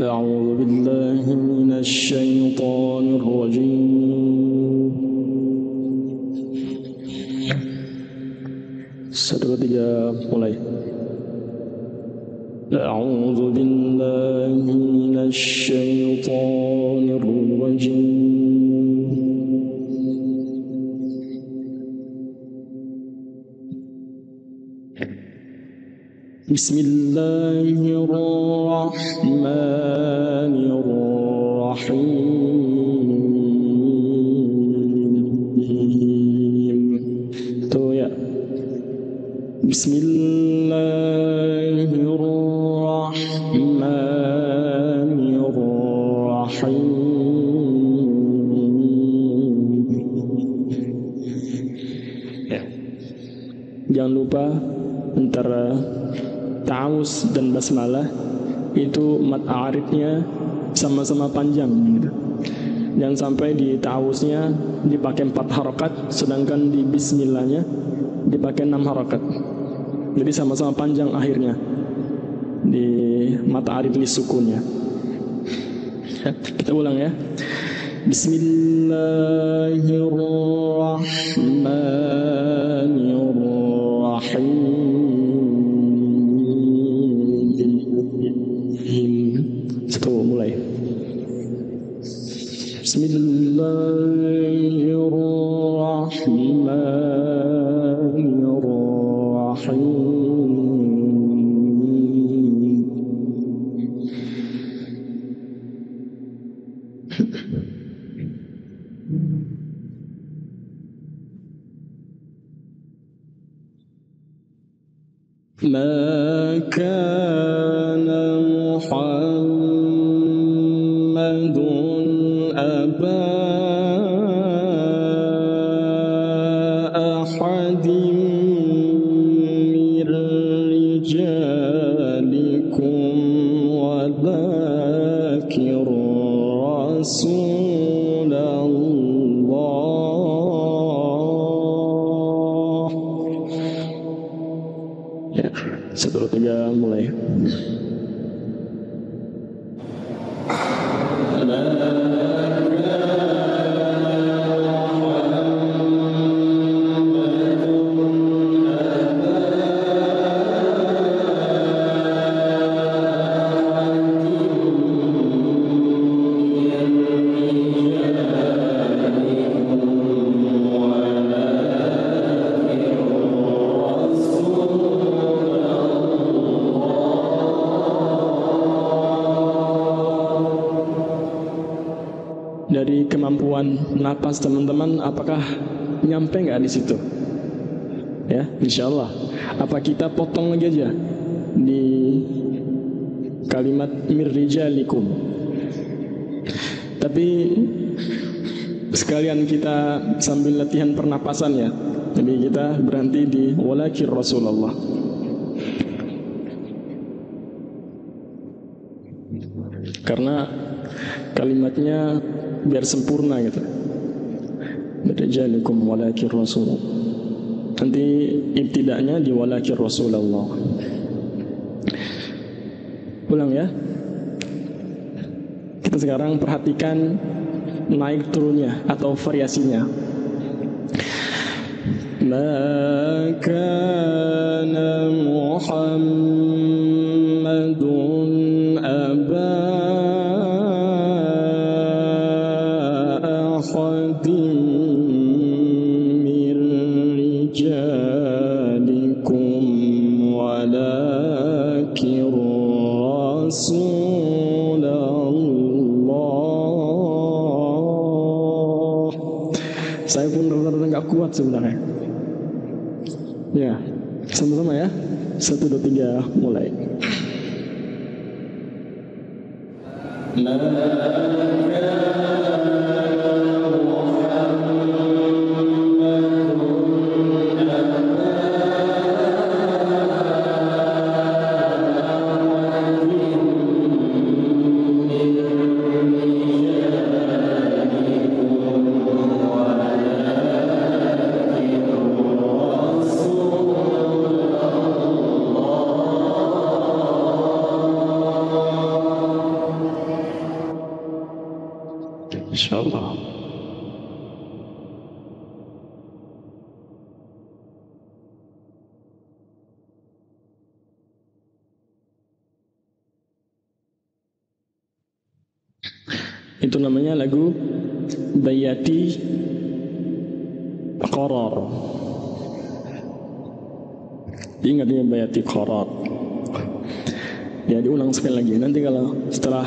أعوذ بالله من الشيطان الرجيم. Satu, tiga, mulai أعوذ بالله من الشيطان الرجيم. بسم الله الرحمن الرحيم. تو يا بسم الله الرحمن الرحيم. Ya. Jangan lupa antara ta'awus dan basmalah itu mat arifnya sama-sama panjang gitu. Jangan sampai di ta'awusnya dipakai empat harokat sedangkan di bismillahnya dipakai enam harokat. Jadi sama-sama panjang akhirnya di mata arif li sukunnya. Kita ulang ya. Bismillahirrahmanirrahim. بسم الله الرحمن الرحيم. ما كان di situ? Ya, insya Allah. Apa kita potong lagi aja di kalimat mirrijalikum? Tapi sekalian kita sambil latihan pernapasan ya. Jadi kita berhenti di walakir Rasulullah. Karena kalimatnya biar sempurna gitu Mirrijalikum walakir Rasul. Nanti ibtidaknya di walakir Rasulullah. Ulang ya. Kita sekarang perhatikan naik turunnya atau variasinya. ما كان محمد kuat sebenarnya ya sama-sama ya. Satu dua tiga mulai Ingat ya Bayati Qarar. Ya diulang sekali lagi. Nanti kalau setelah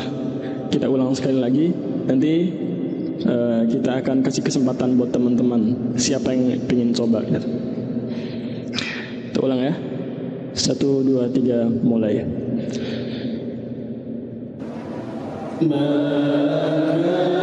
kita ulang sekali lagi, nanti uh, kita akan kasih kesempatan buat teman-teman siapa yang ingin coba. Gitu. Kita ulang ya. Satu, dua, tiga, mulai. Insyaallah.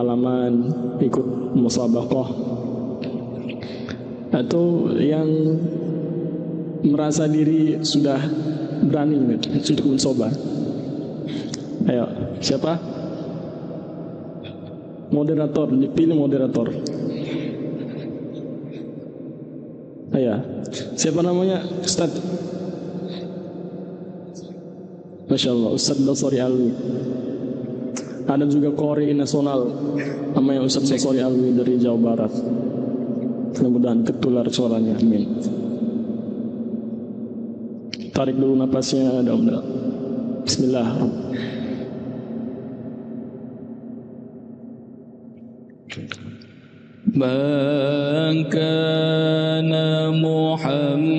Berpengalaman ikut musabaqah atau yang merasa diri sudah berani untuk mencoba. Ayo, siapa? Moderator, dipilih moderator. Ya. Siapa namanya? Ustaz. Masya Allah, Ustaz Basari Alwi. Ada juga Kori Nasional, namanya Ustaz Basari Alwi dari Jawa Barat. Mudah-mudahan ketular suaranya, amin. Tarik dulu napasnya, dalam Bismillah. ما كان محمد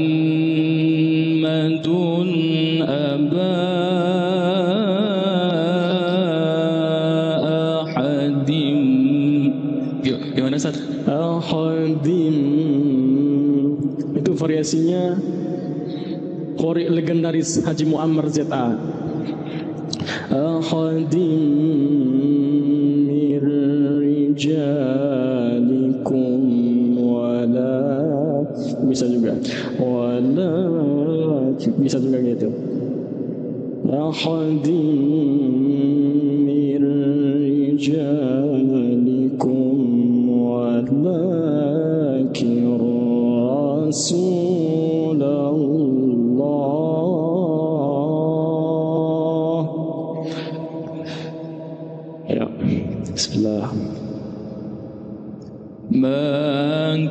Itu variasinya Kori legendaris Haji Muammar ZA Ahadim mirrijalikum wala bisa juga. Wala bisa juga gitu. Ahadim mirrijalikum كان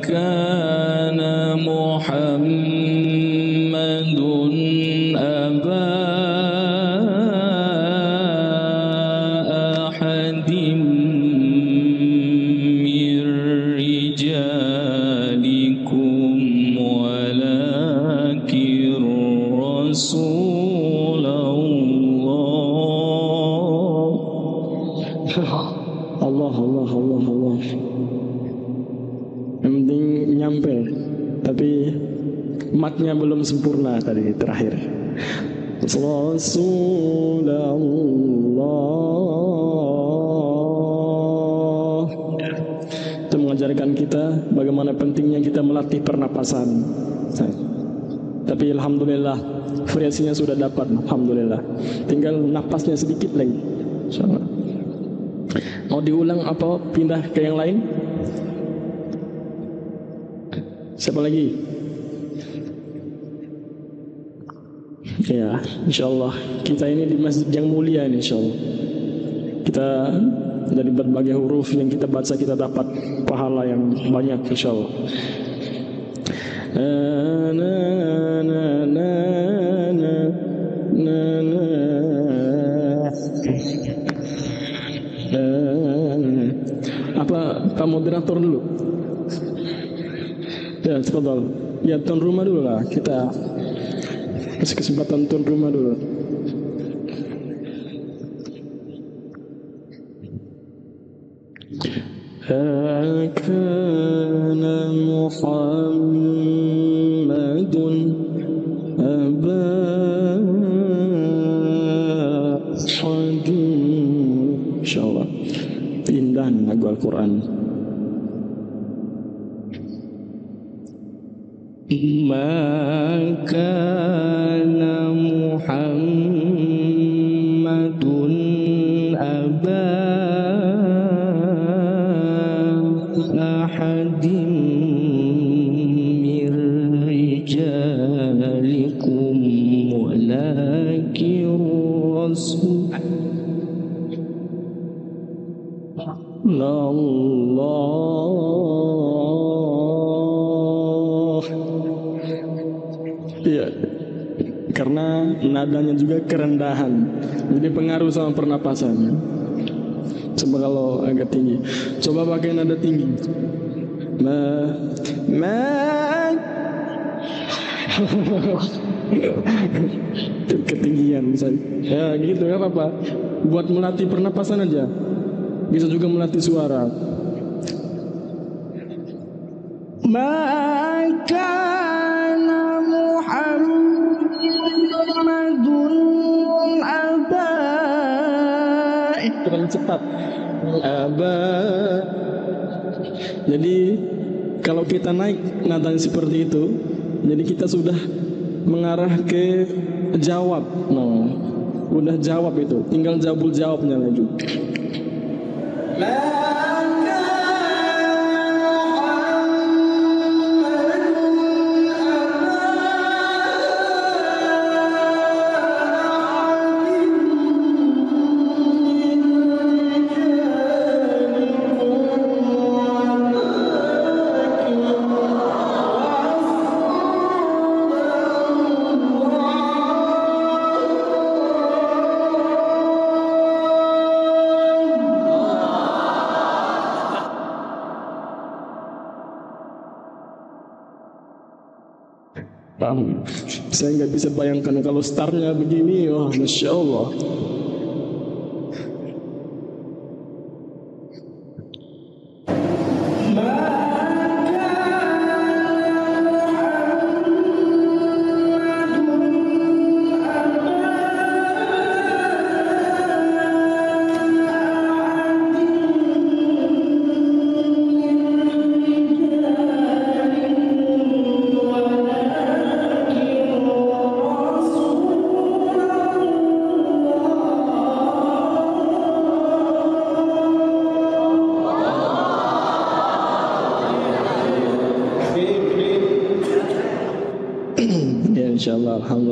belum sempurna tadi terakhir. Rasulullah. Itu mengajarkan kita Bagaimana pentingnya kita melatih pernapasan. Tapi Alhamdulillah Variasinya sudah dapat Alhamdulillah. Tinggal napasnya sedikit lagi. InsyaAllah. Mau diulang apa pindah ke yang lain? Siapa lagi? Ya, insya Allah kita ini di masjid yang mulia ini insya Allah. Kita dari berbagai huruf yang kita baca kita dapat pahala yang banyak insya Allah. Na, na, na, na, na. Eh, apa Pak moderator dulu ya cepat ya tuan rumah dulu lah kita Kasih kesempatan tuan rumah dulu. أكان محمد أبا أحد إن شاء الله maka Nadanya juga kerendahan. Jadi pengaruh sama pernapasan. Coba kalau agak tinggi. Coba pakai nada tinggi. Ma Ma. Ketinggian misalnya Ya gitu ya apa Buat melatih pernapasan aja. Bisa juga melatih suara. ما cepat. Aba. Jadi kalau kita naik nadanya seperti itu, jadi kita sudah mengarah ke jawab. Nah, udah jawab itu, tinggal jabul jawabnya lagi. Saya nggak bisa bayangkan kalau startnya begini, wah masya Allah. Insya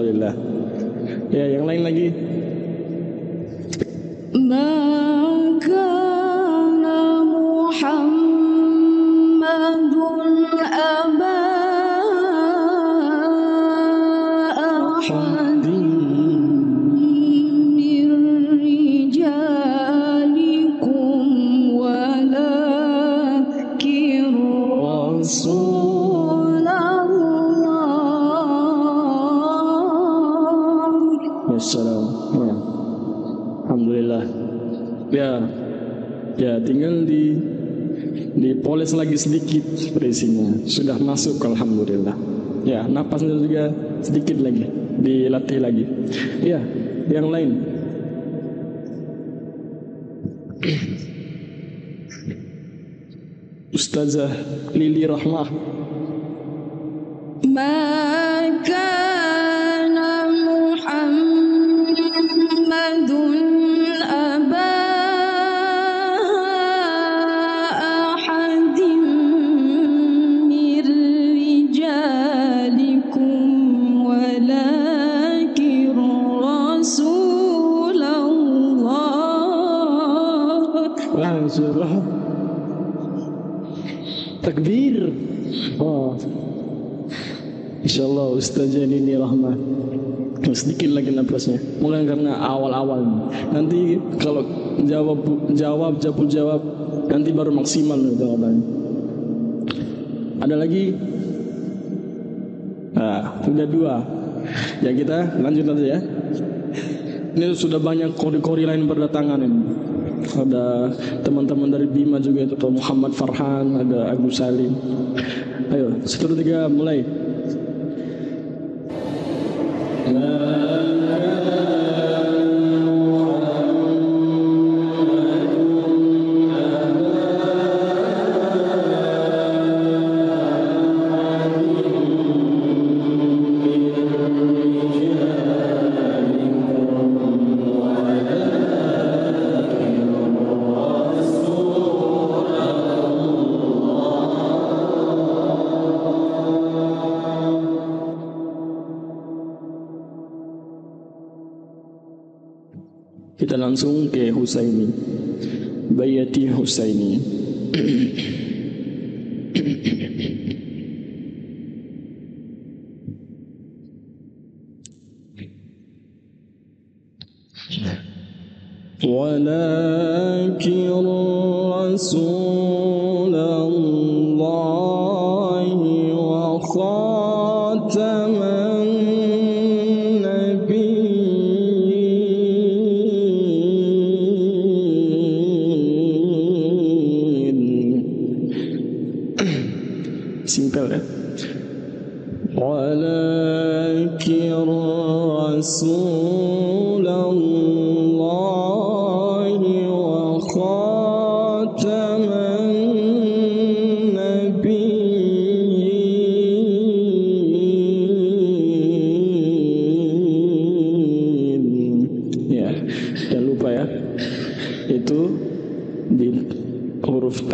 sedikit presinya. Sudah masuk alhamdulillah. Ya, napasnya juga sedikit lagi, dilatih lagi. Ya, yang lain. Ustazah Lili Rahmah. ما Lagi napasnya. Mungkin karena awal-awal. Nanti kalau jawab jawab jawab jawab nanti baru maksimal jawabannya. Ada lagi? Nah, udah dua. Ya kita lanjut aja ya. Ini sudah banyak kori-kori lain berdatangan ini. Ada teman-teman dari Bima juga itu Muhammad Farhan, ada Agus Salim. Ayo, satu tiga mulai. Bayati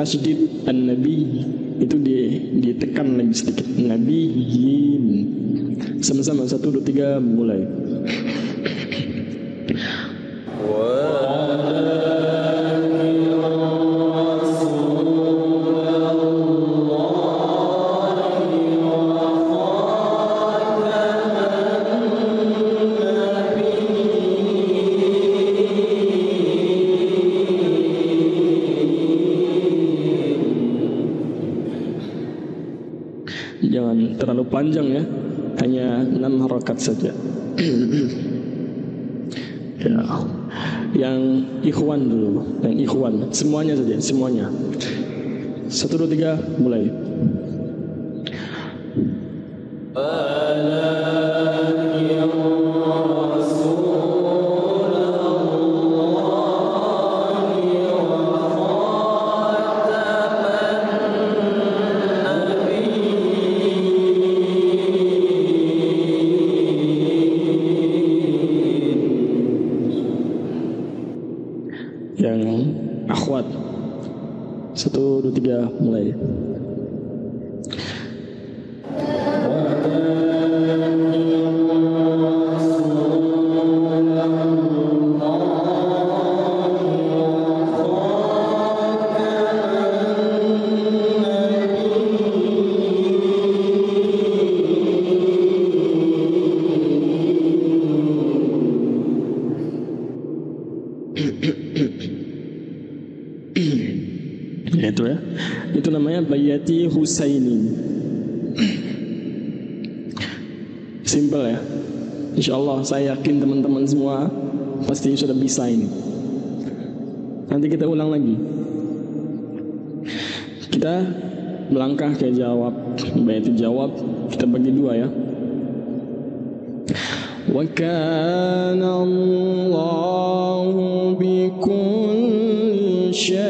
tasydid an-nabi itu di ditekan lagi sedikit. Nabiyin. Sama-sama satu dua tiga mulai satu dua tiga mulai bayati Husaini simple ya Insya Allah saya yakin teman-teman semua pasti sudah bisa ini nanti kita ulang lagi kita melangkah ke jawab bayati jawab kita bagi dua ya وكان الله بكل شيء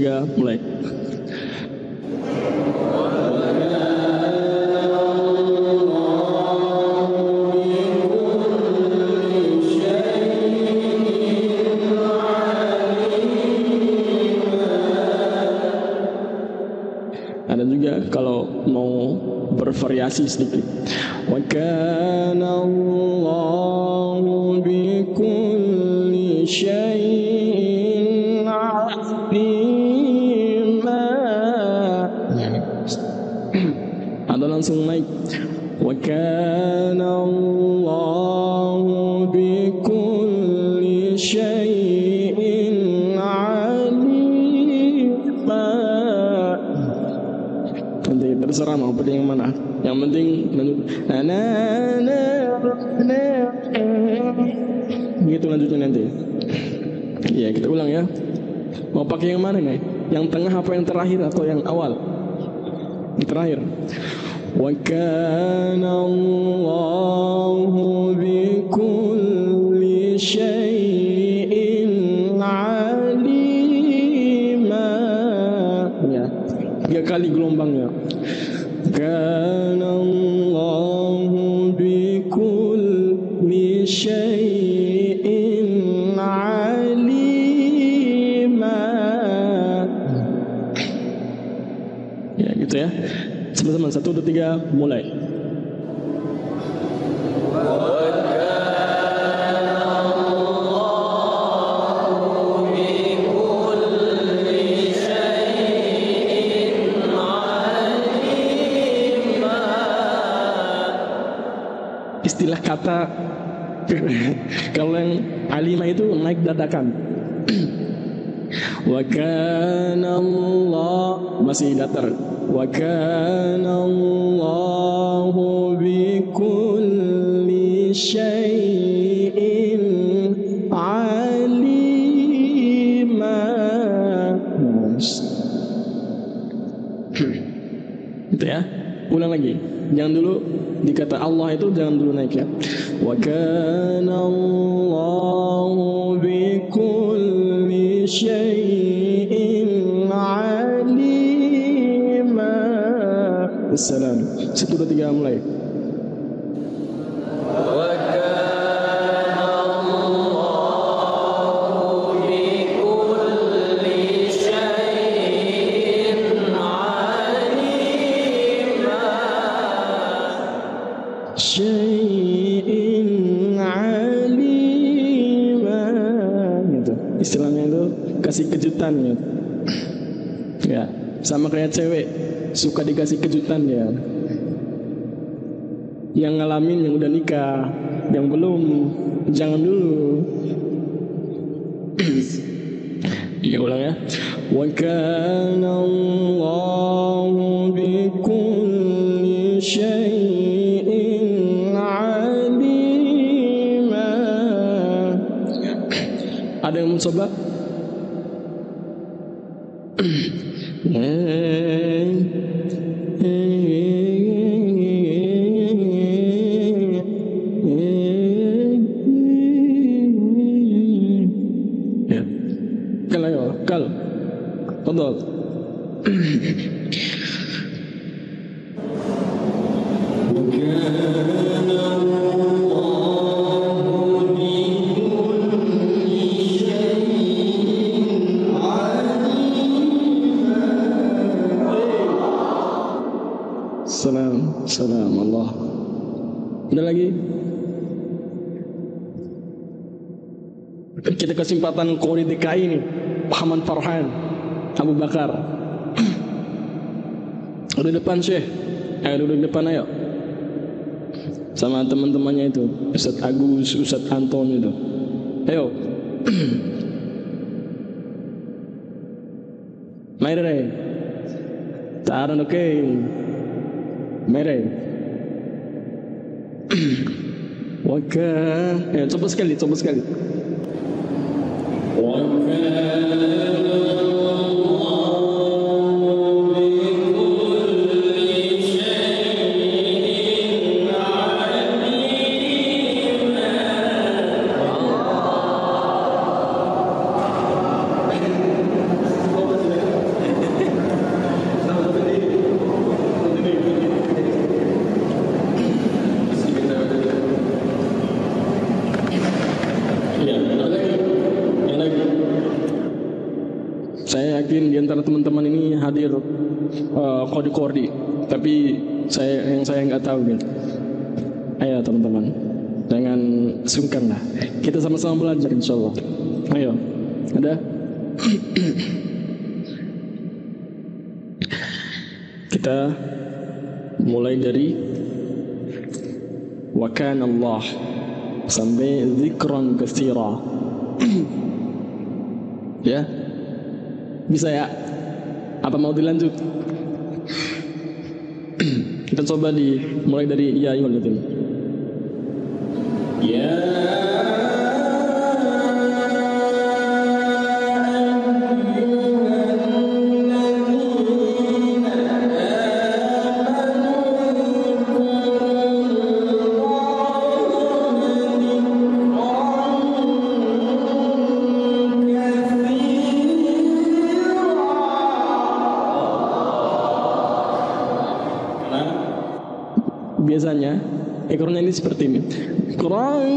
tiga, mulai. Ada juga kalau mau bervariasi sedikit. Nanti terserah mau pilih yang mana. Yang penting. Na na na na. Gitu lanjutnya nanti. Ya kita ulang ya. Mau pakai yang mana nih? Yang tengah apa yang terakhir atau yang awal? Yang terakhir. Wa kana Allahu bi kulli syai'in 'alima. Ya. Tiga kali gelombangnya. بكل شيء ya gitu ya. Teman-teman satu dua tiga mulai. Kata kalau yang alimah itu naik dadakan. Wa kana Allah masih datar. Wa kana Allahu bi kulli syai'in alima. Gitu ya. Ulang lagi. Jangan dulu dikata Allah itu jangan dulu naik ya. Wa kana Allahu bi kulli syai'in alima. Assalam. Satu dua tiga mulai. Sama kayak cewek suka dikasih kejutan ya. Yang ngalamin yang udah nikah, yang belum jangan dulu. Ya ulang ya. Wa kana Allahu bi syai'in. Ada yang mau depan Syekh. Ayo duduk depan ayo. Sama teman-temannya itu Ustadz Agus, Ustadz Anton itu. Ayo. Mari Taran oke. Mari Waka Ya coba sekali, coba sekali sama-sama belajar insya Allah. Ayo, ada? Kita mulai dari Wakan Allah sampai zikran katsira. ya? Bisa ya? Apa mau dilanjut? Kita coba di mulai dari ya ayyuhalladzina. Biasanya ekornya ini seperti ini. Quran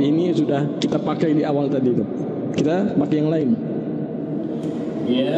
tapi ini sudah kita pakai di awal tadi itu. Kita pakai yang lain. Ya.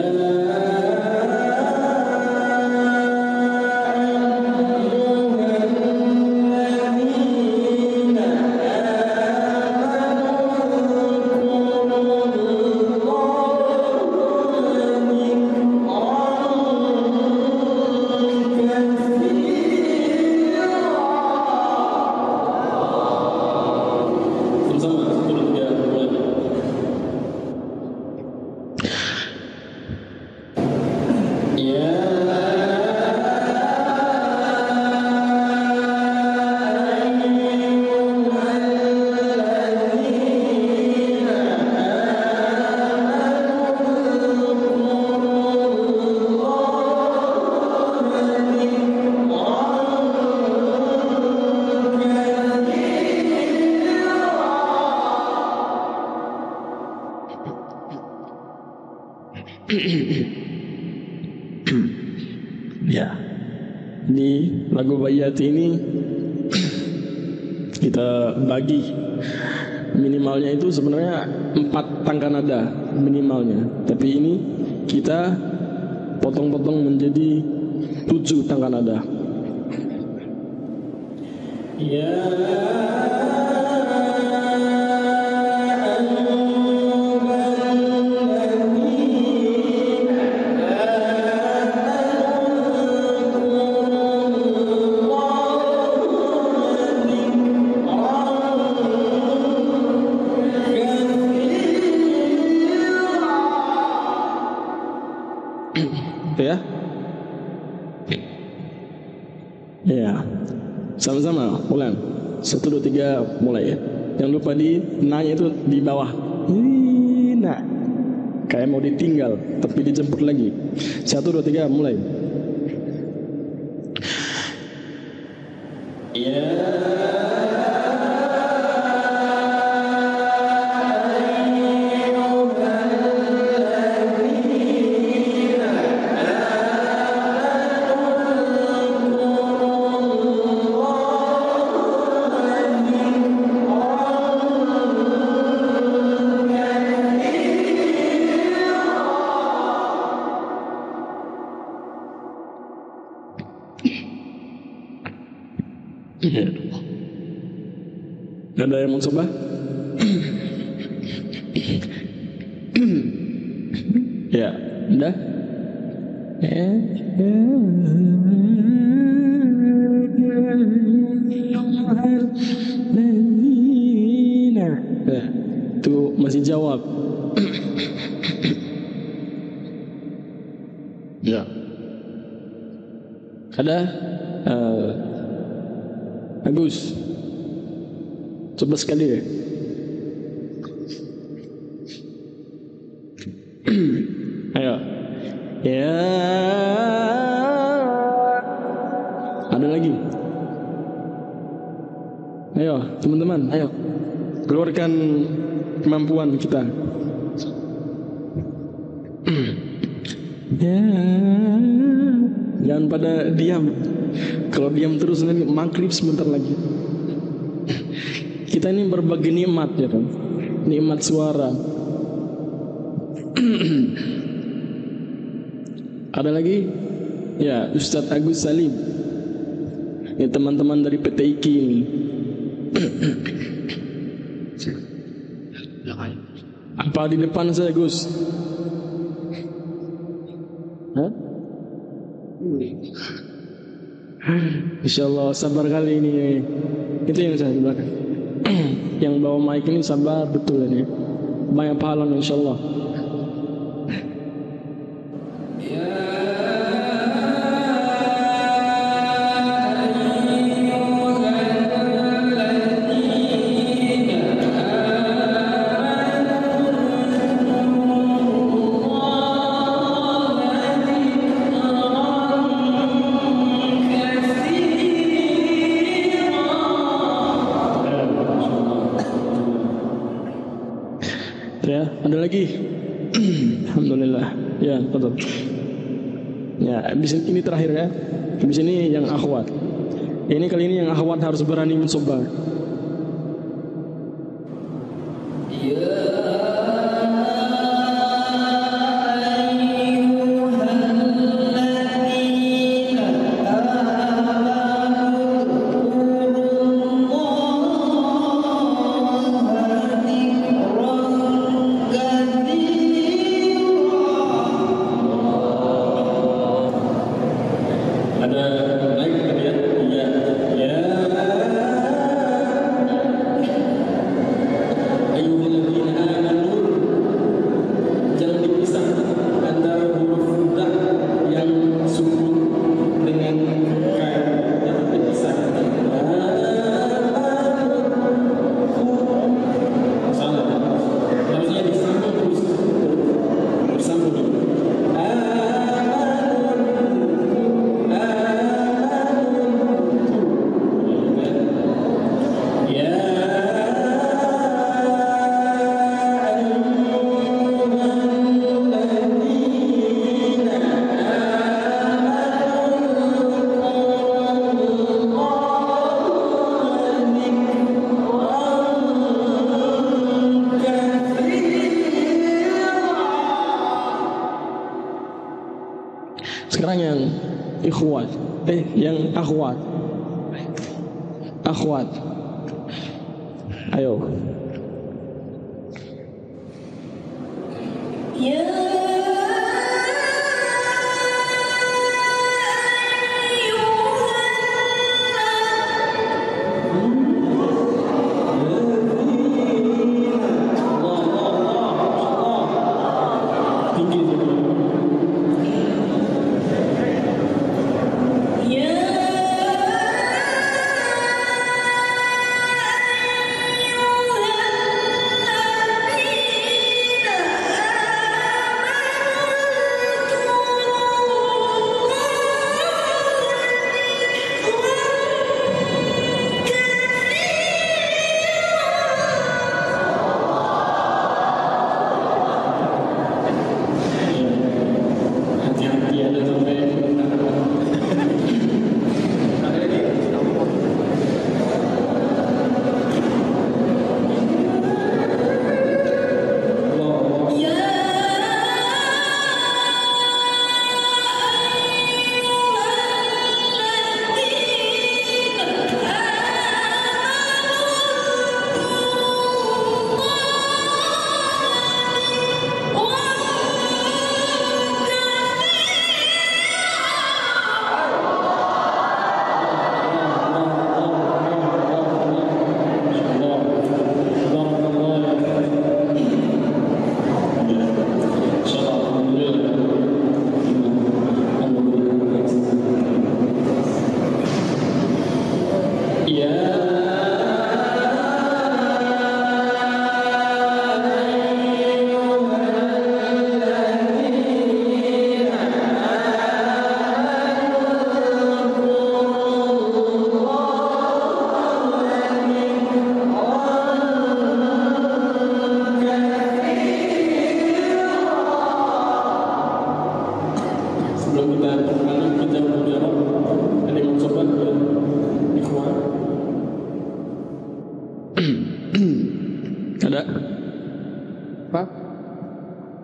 Satu, dua, tiga, mulai ya. Jangan lupa di nanya itu di bawah. Nah, kayak mau ditinggal, tapi dijemput lagi. Satu, dua, tiga, mulai. Gak ayo. Keluarkan kemampuan kita. ya. Jangan pada diam. Kalau diam terus nanti maghrib sebentar lagi. Kita ini berbagi nikmat ya kan. Nikmat suara. Ada lagi? Ya, Ustadz Agus Salim. Ya teman-teman dari PT IKI ini. Apa di depan saya Gus? Hah? Insya Allah sabar kali ini. Itu yang saya di belakang. yang bawa mic ini sabar betul ini. Banyak pahala insya Allah. Ini kali ini yang Ahwat harus berani mencoba. хватит.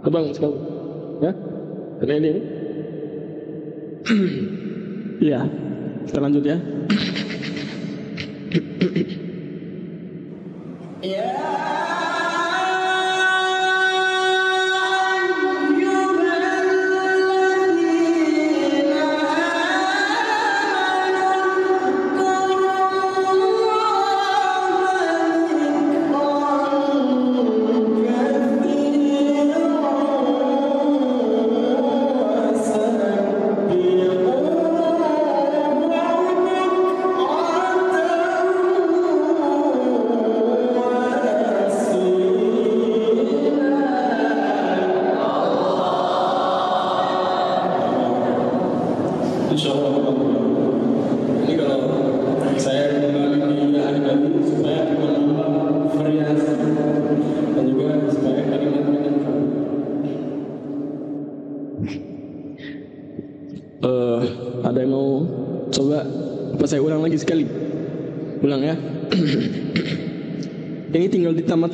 Kebangun sekarang. Ya? Karena ini. Iya. Kita lanjut ya. Ya. yeah.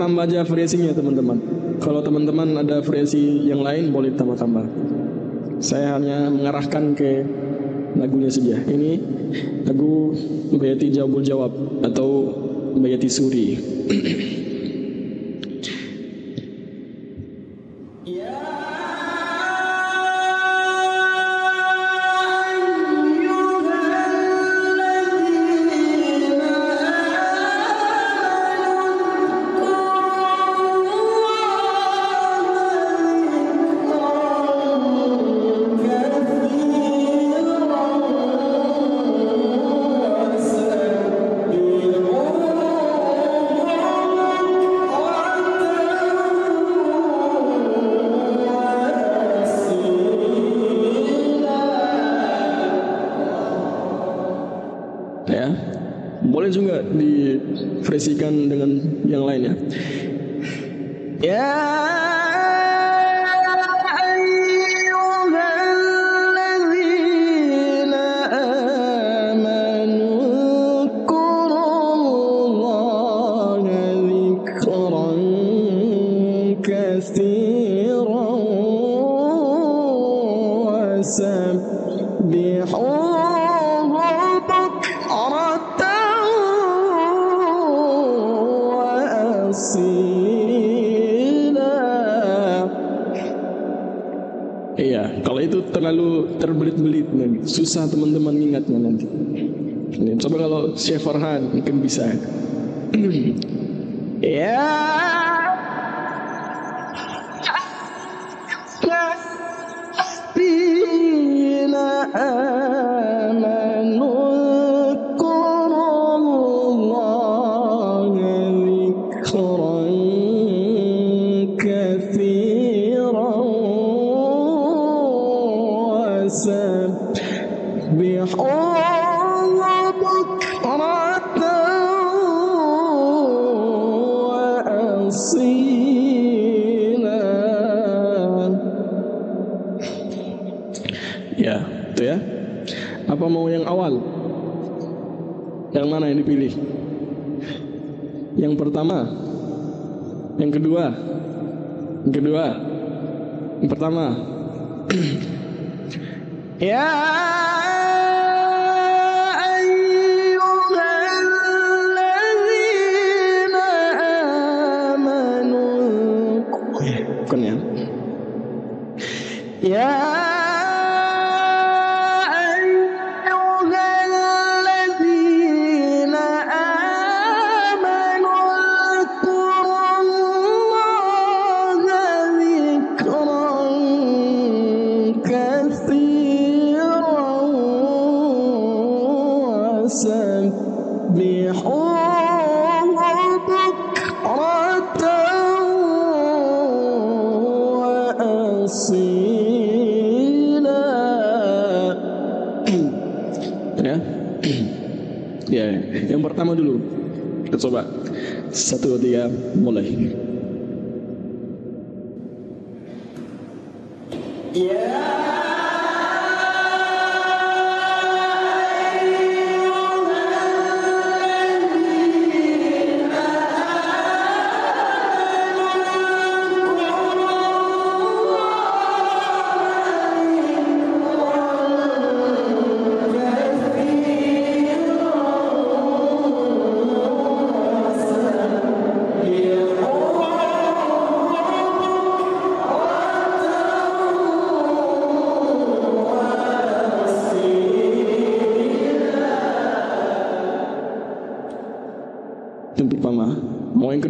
Ditambah-tambah aja variasinya teman-teman. Kalau teman-teman ada variasi yang lain boleh tambah-tambah. Saya hanya mengarahkan ke lagunya saja. Ini lagu Bayati Jawabul Jawab atau Bayati Suri. ya. Boleh juga diversikan dengan yang lain ya susah teman-teman ingatnya nanti. Coba kalau Chef Farhan mungkin bisa. ya. Pertama? Yang kedua? Yang kedua? Yang pertama? ya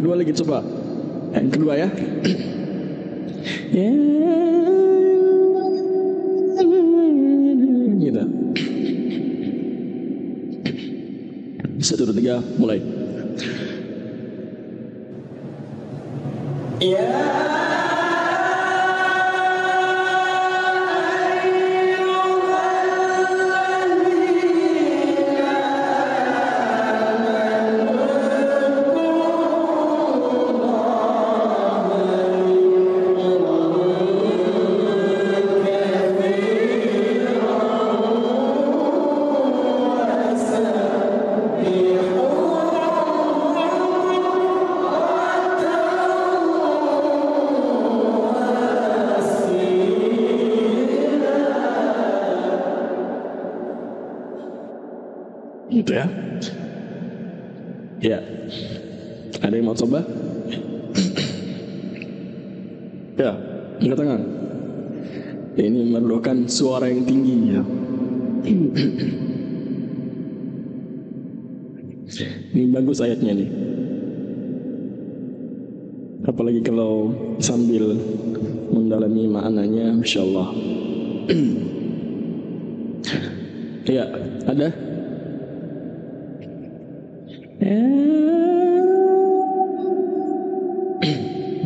kedua lagi coba. Yang kedua ya. Ya. Gitu. Satu dua tiga mulai. Gitu suara yang tinggi ya. Ini bagus ayatnya nih. Apalagi kalau sambil mendalami maknanya, Masya Allah. ya, ada?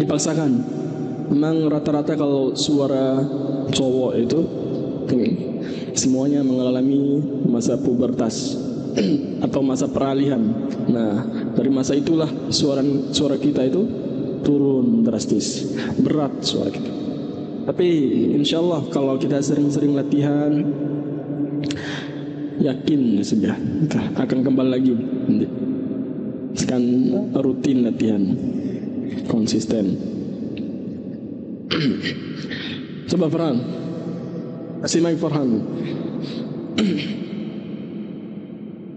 Dipaksakan. Memang rata-rata kalau suara cowok itu semuanya mengalami masa pubertas atau masa peralihan. Nah, dari masa itulah suara suara kita itu turun drastis, berat suara kita. Tapi insya Allah kalau kita sering-sering latihan, yakin sudah akan kembali lagi. Sekarang rutin latihan, konsisten. Coba Farhan, kasih mic Farhan.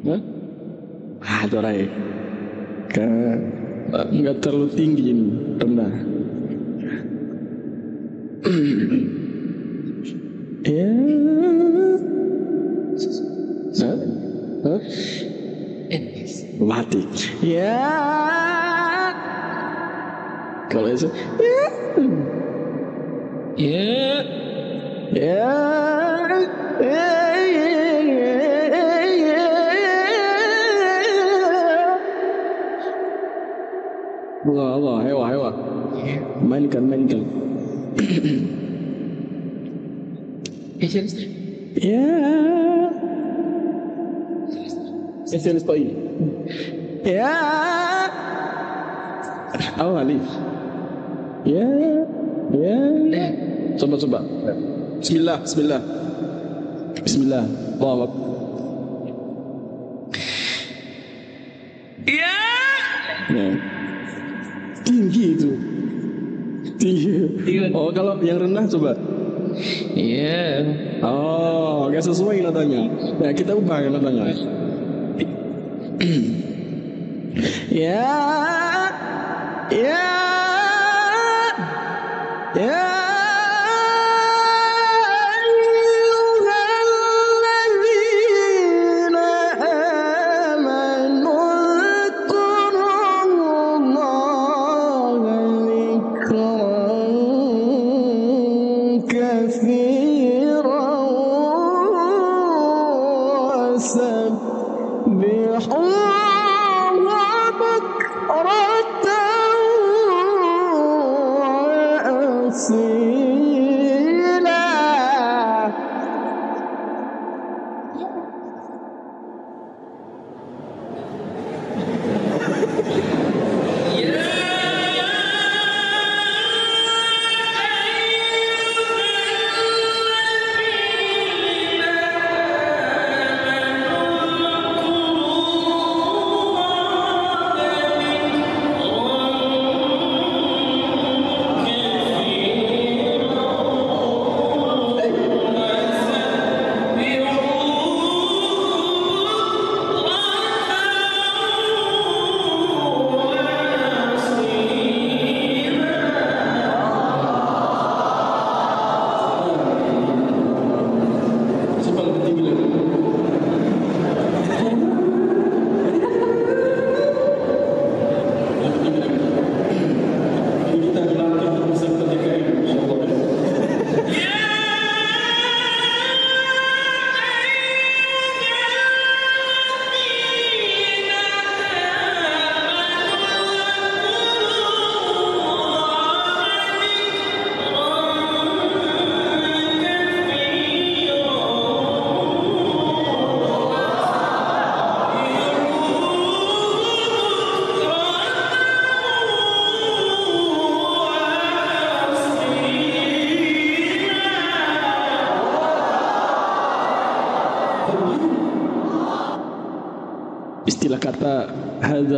Hah? Ah, itu Rai. Ke nggak terlalu tinggi ini, rendah. ya. Hah? Hah? Mati. Ya. Kalau itu, ya. Ya. Ya. Ese estoy. Ya. Oh, Alif. Ya. Ya. Coba coba. Bismillah, bismillah. Bismillah. Allah Ya. Ya. Tinggi itu. Tinggi. Oh, kalau yang rendah coba. Iya. Oh, gak sesuai nadanya. Nah, kita ubah nadanya. ya. وسبحوه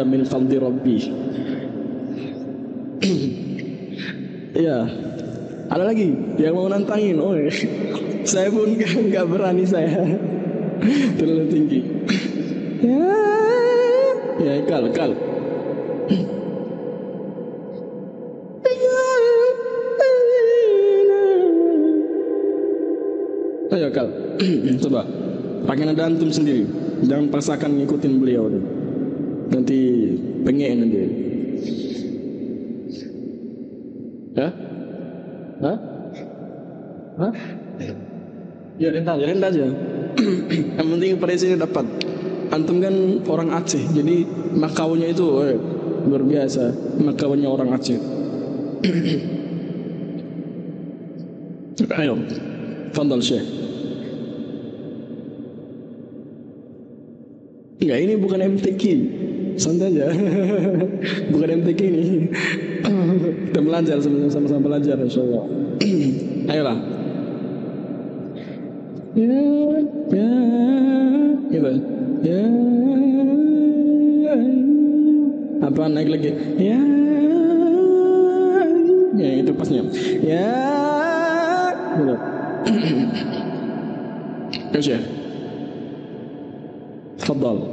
Min fadli rabbi. Iya. Ada lagi yang mau nantangin? Oh, ya. saya pun nggak berani saya terlalu tinggi. Ya. Ya, kal, kal. Ayo kal, coba pakai nada antum sendiri, jangan paksakan ngikutin beliau. Nanti pengen nanti. Ya? Hah? Hah? Ya renta aja, renta aja. Yang penting presiden dapat. Antum kan orang Aceh, jadi makaunya itu eh, luar biasa. Makaunya orang Aceh. Ayo, fadal Syekh. Enggak, ini bukan MTQ Santai aja. bukan MTQ ini. Kita belajar sama-sama belajar insyaallah. Ayolah. Ya, ya, gitu. Ya, apa naik lagi? Ya, ya itu pasnya. Ya, gitu. Ya, Syekh. تفضل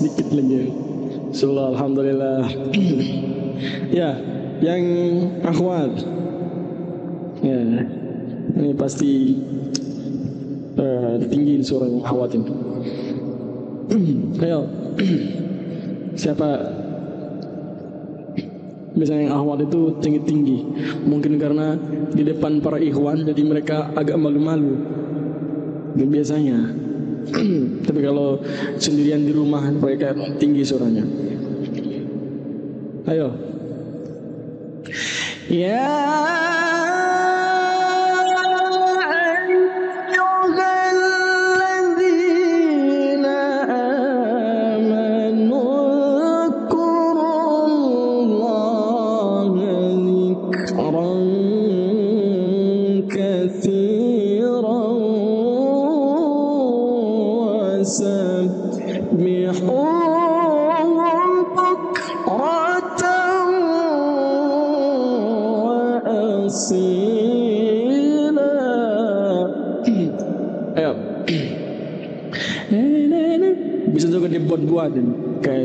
sedikit lagi. Insyaallah Alhamdulillah. Ya yang akhwat ya ini pasti eh, tinggi suara yang akhwat ini. Ayo. Siapa? Biasanya yang ahwat itu tinggi-tinggi. Mungkin karena di depan para ikhwan Jadi mereka agak malu-malu. Biasanya Tapi kalau sendirian di rumah Mereka tinggi suaranya. Ayo. Ya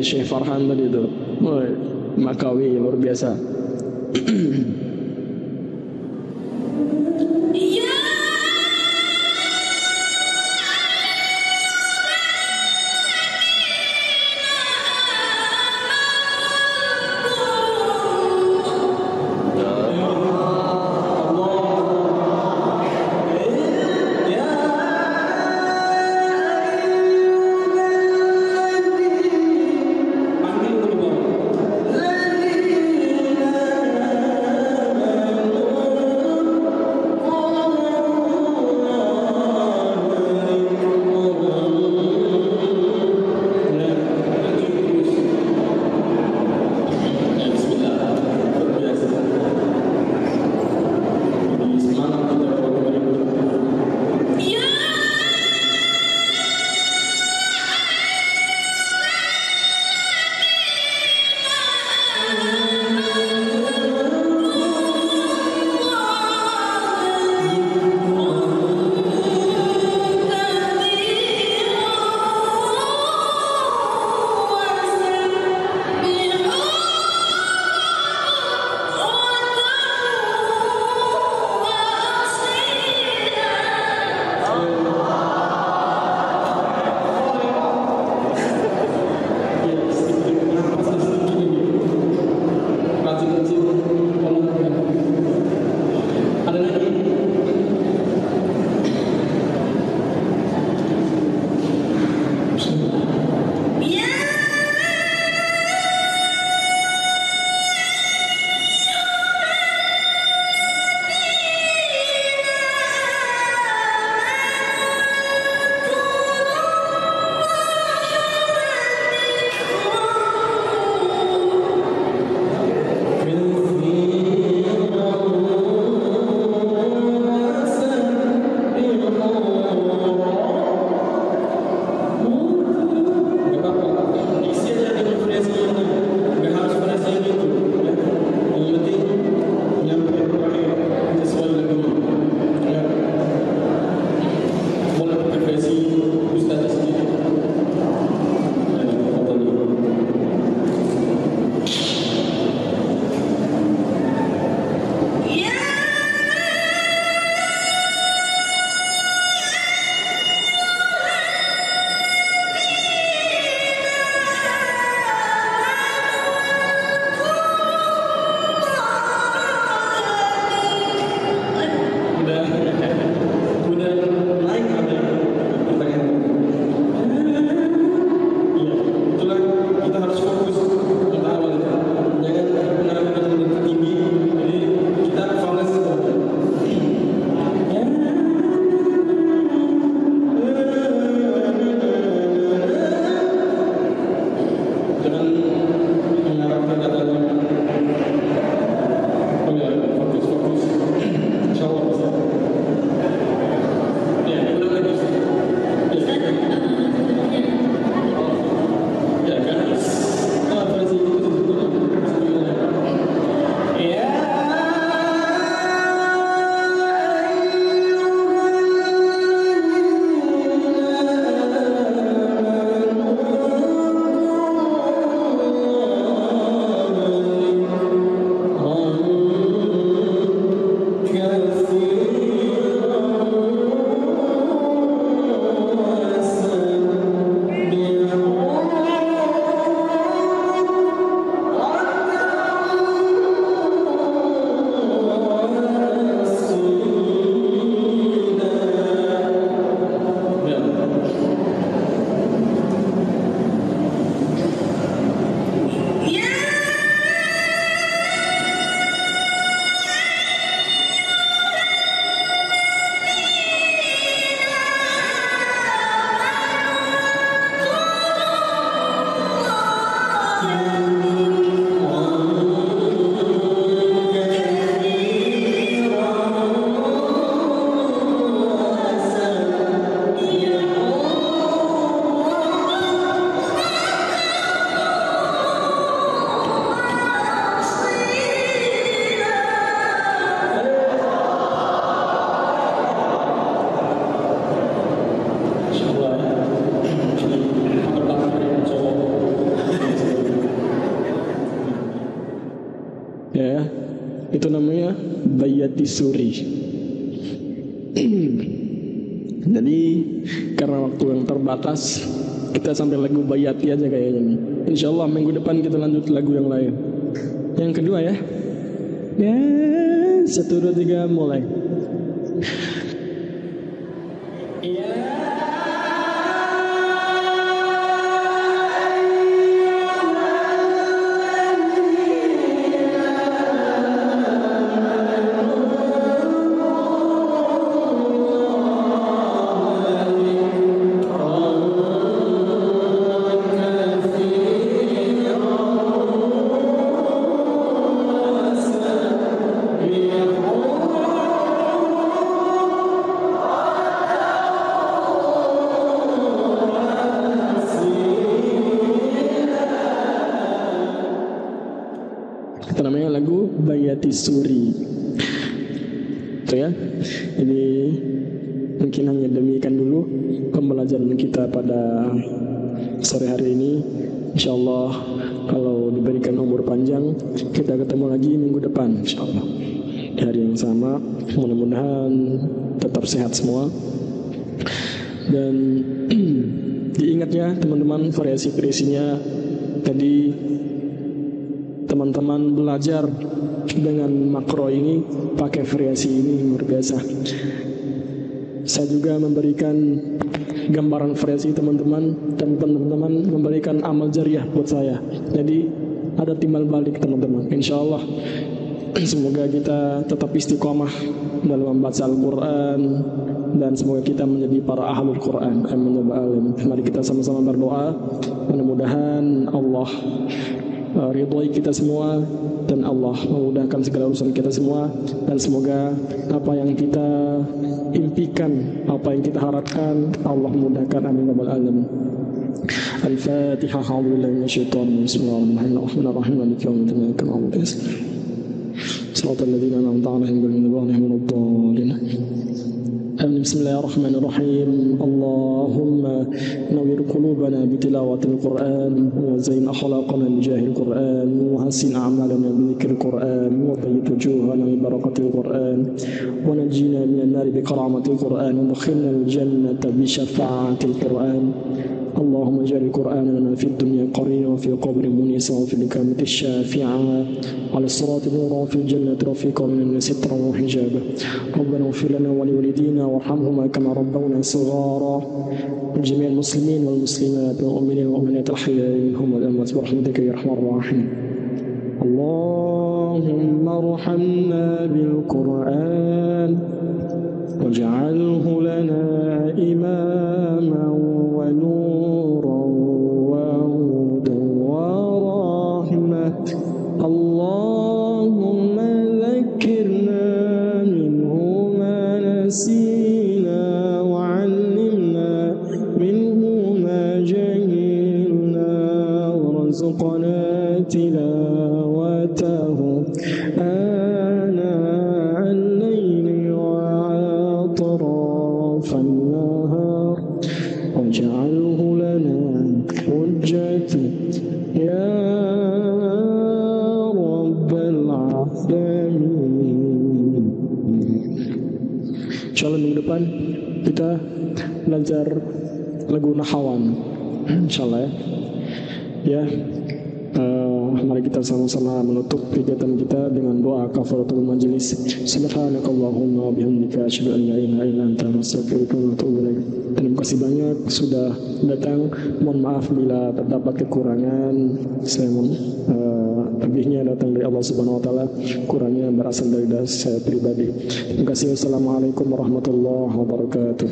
Syekh Farhan tadi itu. Makawi luar biasa. Suri. Jadi karena waktu yang terbatas kita sampai lagu Bayati aja kayaknya nih. Insya Allah minggu depan kita lanjut lagu yang lain. Yang kedua ya. Ya, satu dua tiga mulai. Suri. Itu ya. Ini mungkin hanya demikian dulu pembelajaran kita pada sore hari ini. Insya Allah kalau diberikan umur panjang kita ketemu lagi minggu depan insya Allah di hari yang sama mudah-mudahan tetap sehat semua dan diingat ya teman-teman variasi variasinya tadi belajar dengan makro ini pakai variasi ini luar biasa. Saya juga memberikan gambaran variasi teman-teman dan teman-teman memberikan amal jariah buat saya. Jadi ada timbal balik teman-teman. Insya Allah semoga kita tetap istiqomah dalam membaca Al-Quran dan semoga kita menjadi para ahlul Quran. Amin ya. Mari kita sama-sama berdoa. Mudah-mudahan Allah ridhoi kita semua dan Allah memudahkan segala urusan kita semua dan semoga apa yang kita impikan, apa yang kita harapkan Allah mudahkan amin ya rabbal alamin. Al-Fatihah. Alhamdulillah minasyaitonir rajim. Bismillahirrahmanirrahim. Maliki yaumiddin. Iyyaka na'budu wa iyyaka nasta'in. صراط الذين أنعمت عليهم غير المغضوب عليهم ولا الضالين بسم الله الرحمن الرحيم. اللهم نور قلوبنا بتلاوة القرآن وزين أخلاقنا بجاه القرآن وحسن أعمالنا بذكر القرآن وبيت وجوهنا ببركة القرآن ونجينا من النار بكرامة القرآن ودخلنا الجنة بشفاعة القرآن. اللهم اجعل القرآن لنا في الدنيا قرينا وفي القبر منيسا وفي الكامة الشافعة. على الصراط نورا وفي الجنة رفيقا من الناس سترا وحجابا ربنا اغفر لنا ولوالدينا وارحمهما كما ربونا صغارا. وجميع المسلمين والمسلمات والمؤمنين والمؤمنات الحياء منهم والأموات برحمتك يا أرحم الراحمين. اللهم ارحمنا بالقرآن واجعله لنا إماما ونورا. Belajar lagu Nahawan Insya Allah ya Ya eh, Mari kita sama-sama menutup kegiatan kita dengan doa kafaratul majlis Subhanakallahumma bihamdika asyhadu an la ilaha illa anta astaghfiruka wa atubu ilaik. Terima kasih banyak sudah datang. Mohon maaf bila terdapat kekurangan. Saya mohon eh, lebihnya datang dari Allah Subhanahu wa taala, kurangnya berasal dari saya pribadi. Terima kasih. Wassalamualaikum warahmatullahi wabarakatuh.